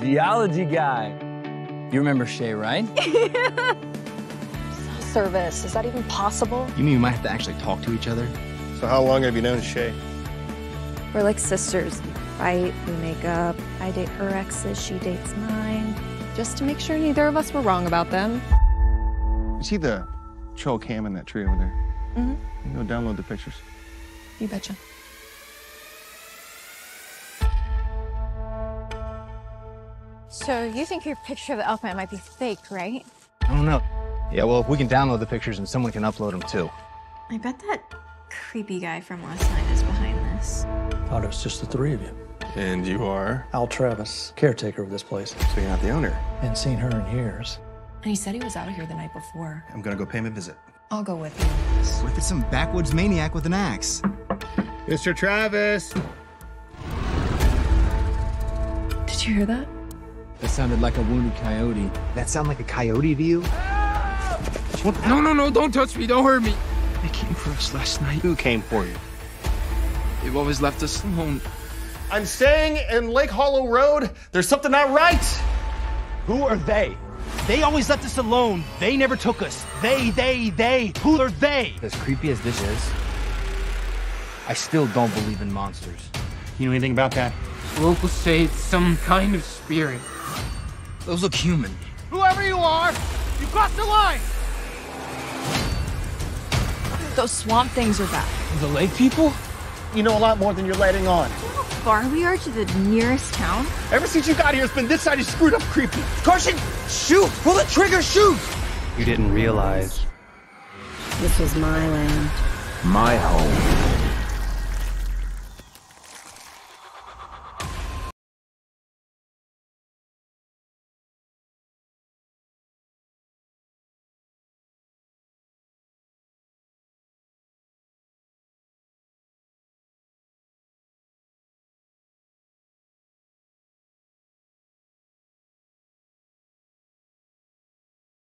Busy guy. You remember Shay, right? Service. Is that even possible? You mean we might have to actually talk to each other? So how long have you known Shay? We're like sisters. We fight, we make up. I date her exes, she dates mine. Just to make sure neither of us were wrong about them. You see the trail cam in that tree over there? Mm-hmm. You go download the pictures. You betcha. So you think your picture of the elephant might be fake, right? I don't know. Yeah, well, if we can download the pictures and someone can upload them too. I bet that creepy guy from last night is behind this. Thought it was just the three of you. And you are? Al Travis, caretaker of this place. So you're not the owner? Hadn't seen her in years. And he said he was out of here the night before. I'm gonna go pay him a visit. I'll go with you. What if it's some backwoods maniac with an axe? Mr. Travis! Did you hear that? That sounded like a wounded coyote. That sound like a coyote to you? No, no, no, don't touch me, don't hurt me. They came for us last night. Who came for you? They've always left us alone. I'm staying in Lake Hollow Road. There's something not right. Who are they? They always left us alone. They never took us. They, they, they. Who are they? As creepy as this is, I still don't believe in monsters. You know anything about that? Locals say it's some kind of spirit. Those look human. Whoever you are, you crossed the line. Those swamp things are back. The lake people? You know a lot more than you're letting on. How far we are to the nearest town? Ever since you got here, it's been this side is screwed up creepy. Carson, shoot! Pull the trigger, shoot! You didn't realize This was my land. My home.